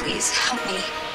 Please help me.